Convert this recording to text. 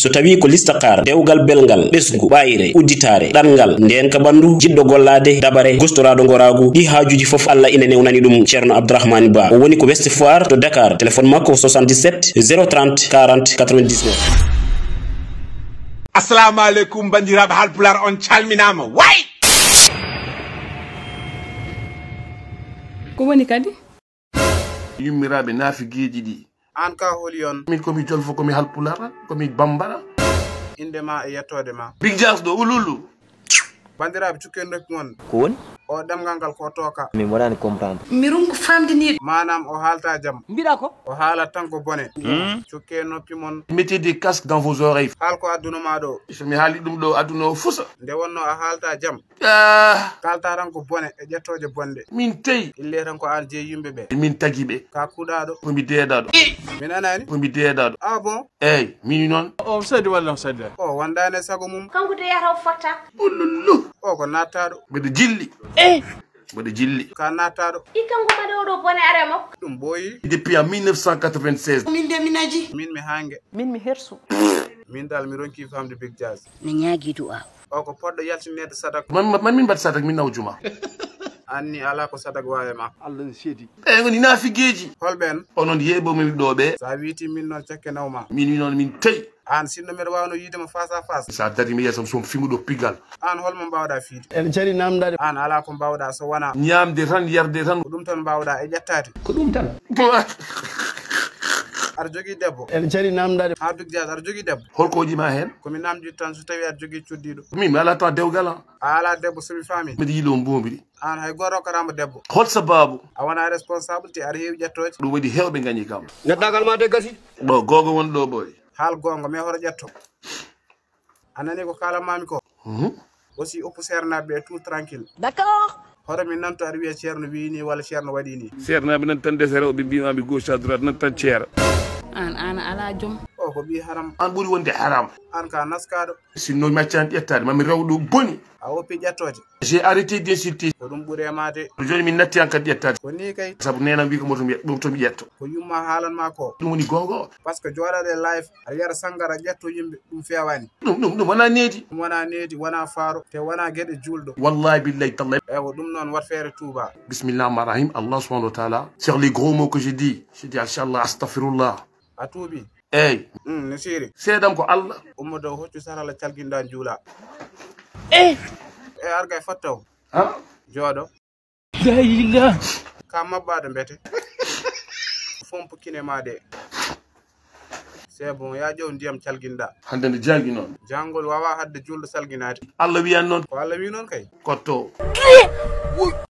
so tawi ko listakar dewgal belgal ɓesgu ɓayre udditare ɗanngal nden ka ɓandu jiɗɗo gollade dabare gostoraɗo goragu ɗi hajuji foof allah ina newnani ɗum ceerno abdourahmani ba. O woni ko west foire to dakar téléphone makko 77 030 40 99 assalamu aleykum bandiraɓe halpular on calminama way ko woni kadi? Yummiraɓe naafigeji ɗi an ka holi on min komi jolfo komi halpulara komi bambara indema e yettode ma big jas do ululu bandiraɓe cukken noppi mon ko woni o ɗemgal ngal ko tooka. Min waɗani comprendre. Mi runko famdiniɗo manam o haalta jaam mbiɗa ko? O haalat tan ko bone cukke noppi mon. Mettez des casques dans vos oreilles. Haal ko adduna ma ɗo. Somi haali ɗum ɗo aduna o fusa. Nde wonno a haalta jaam ah, kalta tan ko bone e ƴettoje bonde min teyi ille tan ko an jeeyi yimɓe ɓe min tagui ɓe. Ka kuuɗaɗo komi deeɗaɗo min anani komi deeɗaɗo ah bon? Eyyi min noon. O sadi walla o o wondani sago mum. Kanko de yataw fotta. Ululu o ko nattaɗo mbeɗa jilli mbeɗa jilli ka i kanko kadi oɗo bone are makko ɗum ɓooyi depuis en 1996 min de min aji min mi hangue min mi hersu. Min dal mi ronki famde big jas mi ñaagui du'a o ko poɗɗo yaltinede sadak. Man man min mbaɗa sadak min naw juma anni ala ko sadak wawe ma. Eyyi eh, goni naafigeji holɓen onon yeeɓomi ɗo ɓe sa witi min noon cakke nawma min wi noon min teyi an sinno mbiɗa wawno yidema face à face. Sa dari mi yeesam som fimuɗo pigal. An holmo mbawɗa fiide. En cari namdade. An ala ko mbawɗa so wona. Ñamde tan yarde tan. Ko ɗum tan mbawɗa e ƴettade aɗa jogui debbo. En cari namdade. Ha big jas aɗa jogui debbo. Holko jima hen? Komi namdi tan so tawi aɗa jogui cuddiɗo min mi ala tawa dewgal an. A ala debbo somi faami. Mbiɗa yiilo mbomiri an hay goto rokkarama debbo. Hol sababu a wona responsable te aɗa heewi ƴettoje ɗum waɗi hewɓe gañi kam. Neɗɗagal ma de gasi ɗo gogo woni ɗo ɓoy haal gonga mais hoto ƴetto. A nani ko kalanmami ko? Aussi oppu sernaɓe e tout tranquille. D'accord. Hoto min nanto aɗa wiya ceerno wini walla ceerno waɗi ni sernaɓe nan tan dese rewɓe mbimami gauche à droite nan tan ceera an an ala joom o ko ɓi haram. An ɓuuri wonde haram. An ka naskaɗo. Sinno mi accani ƴettade mami rewɗo boni. A woppi ƴettode. J'ai arrêté d'insulté ko ɗum ɓuuri e made joni min natti an kadi ƴettade. Ko ni kay. Saabu nenan wi ko moto ɗum tomi ƴetto. Ko yumma haalanma ko. Ɗum woni gongo par ce que joɗaɗe live aɗa yiyata sangara ƴetto yimɓe ɗum fewani. Ɗum ɗum ɗum wona needi. Ɗum wona needi wona faaro te wona gueɗe julɗo wallahi billahi tallahi. Eyi ko ɗum noon wat feere touba bisimillah rahman rahim allah subahanahu wa taala. Sur les gros mots que j'ai dit j'ai dit inchallah astahfirullah a tuuɓi eyyi um no siiri seedam ko allah. Ummo dow hoccu sarala calguinɗa juula e e arga e fottaw. Ha? Jooɗo. Ka mabɓaɗo mbete. Fompo kine ma de c'est bon ya ƴew ndiyam calguinɗa hande nde jangi noon. Janngol wawa hadde julɗo salguinade allah wiyan noon. Ko allah wi noon kay? Kotto